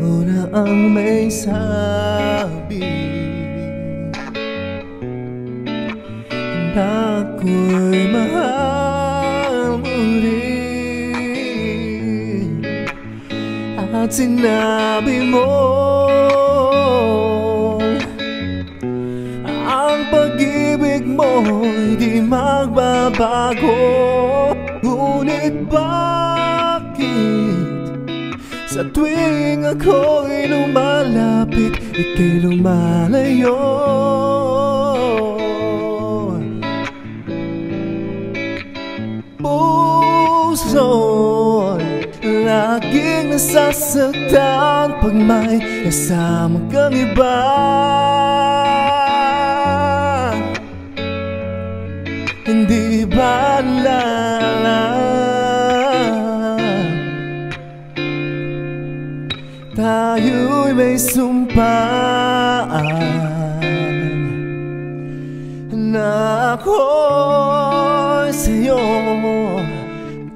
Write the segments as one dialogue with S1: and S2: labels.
S1: Ikaw na ang may sabi. Na ako'y mahal mo rin. At sinabi mo Ang pag-ibig mo'y di magbabago. Ngunit bakit Sa tuwing ako'y lumalapit Ika'y lumalayo. Puso'y laging nasasaktan Pag may kasama kang iba Tayo'y may sumpaan Na ako'y sa'yo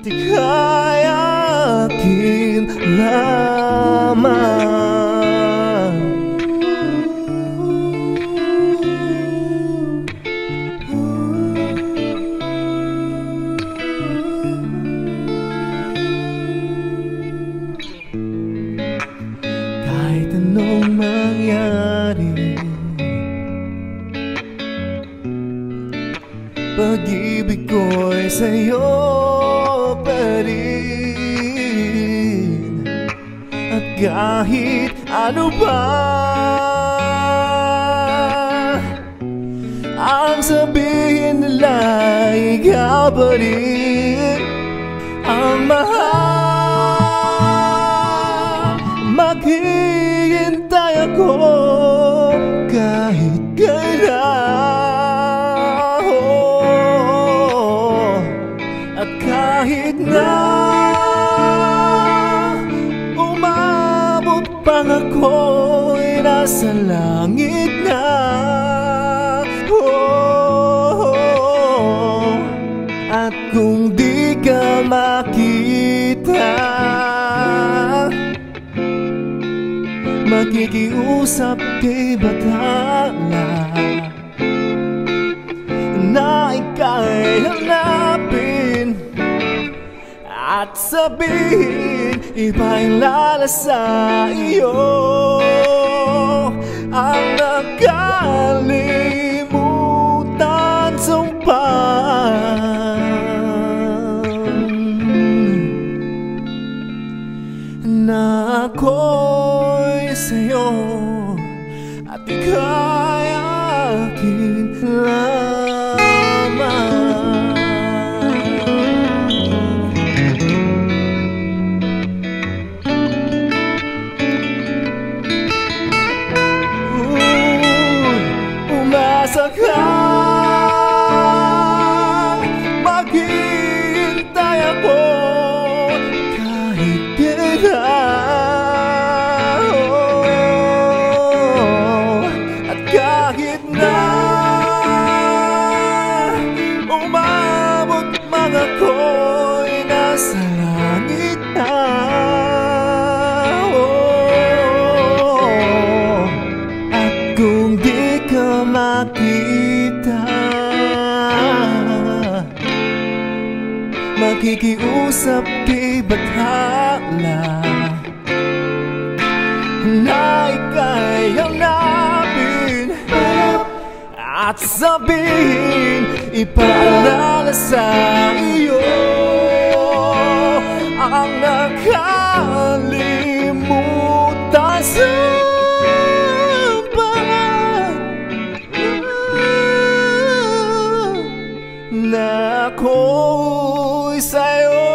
S1: Di anong mangyari? Pag-ibig ko'y sa'yo pa rin At kahit ano ba Ang sabihin nila ikaw pa rin Ang mahal Maghihintay ako kahit kailan oh, At kahit na umabot pang ako'y nasa langit na Makikiusap kay Batala. Na ika'y hanapin At sabihin Ipailala sa iyo Ang nakalimutan ako'y sa'yo At ika'y langit na oh, At kung di ka makita Makikiusap kay Bathala Na ika'y hanapin At sabihin Ipaalala sa iyo ang nakalimutan sa balat na ako'y sa'yo.